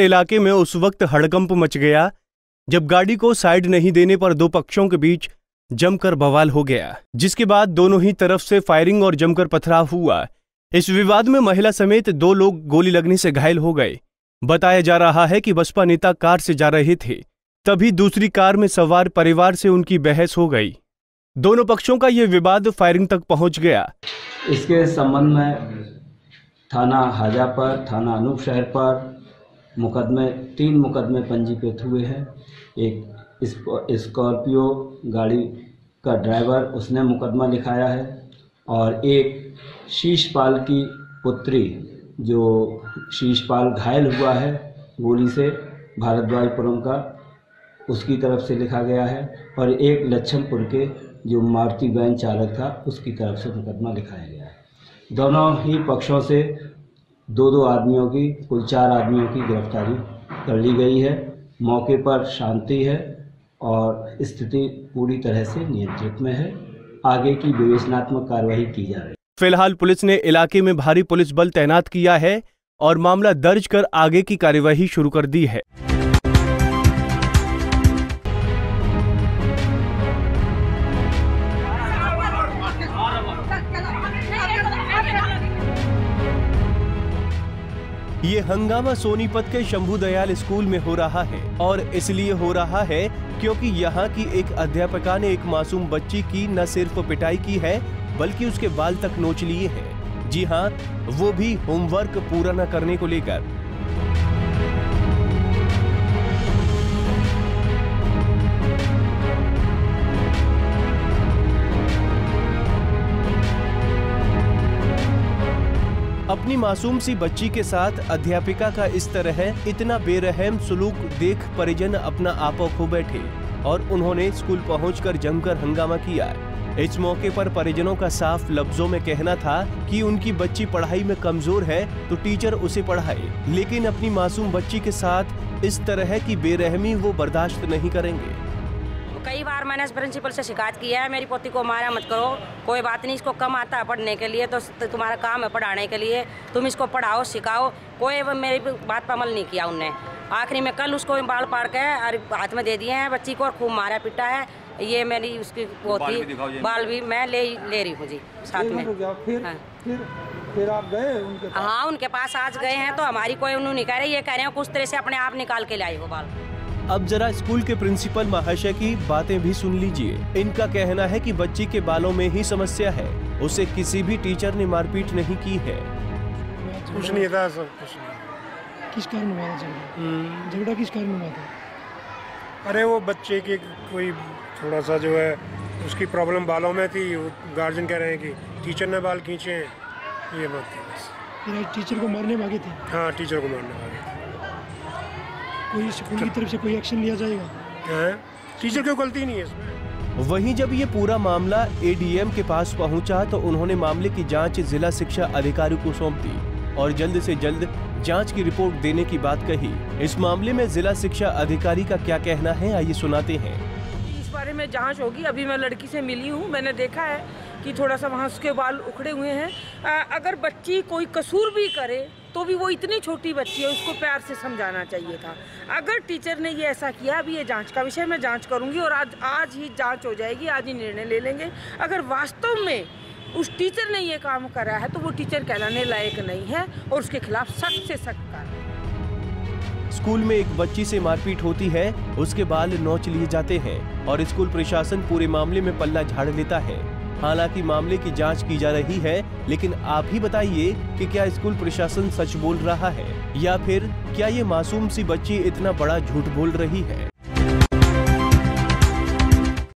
इलाके में उस वक्त हड़कंप मच गया, जब गाड़ी को साइड नहीं देने पर दो पक्षों के बीच जमकर बवाल हो गया, जिसके बाद दोनों ही तरफ़ से फायरिंग और जमकर पथराव हुआ। इस विवाद में महिला समेत दो लोग गोली लगने से घायल हो गए। बताया जा रहा है कि बसपा नेता कार से जा रहे थे, तभी दूसरी कार में सवार परिवार से उनकी बहस हो गई। दोनों पक्षों का यह विवाद फायरिंग तक पहुँच गया। इसके संबंध में थाना हाजा पर, थाना अनूप शहर पर मुकदमे, तीन मुकदमे पंजीकृत हुए हैं। एक स्कॉर्पियो गाड़ी का ड्राइवर, उसने मुकदमा लिखाया है। और एक शीशपाल की पुत्री, जो शीशपाल घायल हुआ है, गोली से भारद्वाजपुरम का, उसकी तरफ़ से लिखा गया है। और एक लच्छनपुर के, जो मारुति वैन चालक था, उसकी तरफ़ से मुकदमा लिखाया गया है। दोनों ही पक्षों से दो दो आदमियों की, कुल चार आदमियों की गिरफ्तारी कर ली गई है। मौके पर शांति है और स्थिति पूरी तरह से नियंत्रित में है। आगे की विवेचनात्मक कार्रवाई की जा रही है। फ़िलहाल पुलिस ने इलाके में भारी पुलिस बल तैनात किया है और मामला दर्ज कर आगे की कार्यवाही शुरू कर दी है। ये हंगामा सोनीपत के शंभू दयाल स्कूल में हो रहा है और इसलिए हो रहा है क्योंकि यहाँ की एक अध्यापिका ने एक मासूम बच्ची की न सिर्फ़ पिटाई की है, बल्कि उसके बाल तक नोच लिए हैं। जी हाँ वो भी होमवर्क पूरा न करने को लेकर। अपनी मासूम सी बच्ची के साथ अध्यापिका का इस तरह इतना बेरहम सुलूक देख परिजन अपना आपा खो बैठे और उन्होंने स्कूल पहुंचकर जमकर हंगामा किया। इस मौके पर परिजनों का साफ़ लफ्जों में कहना था कि उनकी बच्ची पढ़ाई में कमज़ोर है तो टीचर उसे पढ़ाए। लेकिन अपनी मासूम बच्ची के साथ इस तरह की बेरहमी वो बर्दाश्त नहीं करेंगे। कई बार मैंने इस प्रिंसिपल से शिकायत की है मेरी पोती को मारा मत करो कोई बात नहीं इसको कम आता है पढ़ने के लिए तो तुम्हारा काम है पढ़ाने के लिए तुम इसको पढ़ाओ सिखाओ कोई मेरी बात पर अमल नहीं किया उनने। आखिरी में कल उसको बाल पाड़ के और हाथ में दे दिए हैं बच्ची को और खूब मारा पिटा है ये मेरी उसकी वो थी बाल भी मैं ले ले रही हूँ जी साथ में। फिर हाँ। फिर फिर आप गए उनके पास? हाँ उनके पास आज गए हैं तो हमारी कोई उन्होंने कह रहे ये कह रहे हैं कुछ तरह से अपने आप निकाल के लाई वो बाल। अब जरा स्कूल के प्रिंसिपल महाशय की बातें भी सुन लीजिए। इनका कहना है कि बच्ची के बालों में ही समस्या है। उसे किसी भी टीचर ने मारपीट नहीं की है। कुछ नहीं था सब कुछ नहीं। किस कारण हुआ झगड़ा? झगड़ा किस कारण हुआ था? अरे वो बच्चे की कोई थोड़ा सा जो है उसकी प्रॉब्लम बालों में थी गार्जियन कह रहे हैं कि टीचर ने बाल खींचे हैं। ये बात थी बस। टीचर को मारने भागे थे? हाँ टीचर को मारने वाले कोई स्कूल की तरफ़ से कोई एक्शन लिया जाएगा? टीचर की गलती नहीं है इसमें। वहीं जब ये पूरा मामला एडीएम के पास पहुँचा तो उन्होंने मामले की जाँच जिला शिक्षा अधिकारी को सौंप दी और जल्द से जल्द जाँच की रिपोर्ट देने की बात कही। इस मामले में जिला शिक्षा अधिकारी का क्या कहना है आइए सुनाते हैं। इस बारे में जाँच होगी। अभी मैं लड़की से मिली हूँ। मैंने देखा है कि थोड़ा सा वहाँ उसके बाल उखड़े हुए हैं। अगर बच्ची कोई कसूर भी करे तो भी वो इतनी छोटी बच्ची है, उसको प्यार से समझाना चाहिए था। अगर टीचर ने ये ऐसा किया, अभी ये जाँच का विषय मैं जाँच करूँगी और आज आज ही जाँच हो जाएगी, आज ही निर्णय ले लेंगे। अगर वास्तव में उस टीचर ने ये काम करा है तो वो टीचर कहलाने लायक नहीं है और उसके खिलाफ सख्त से सख्त कार्रवाई। स्कूल में एक बच्ची से मारपीट होती है, उसके बाल नोच लिए जाते हैं और स्कूल प्रशासन पूरे मामले में पल्ला झाड़ लेता है। हालाँकि मामले की जाँच की जा रही है, लेकिन आप ही बताइए कि क्या स्कूल प्रशासन सच बोल रहा है? या फिर क्या ये मासूम सी बच्ची इतना बड़ा झूठ बोल रही है?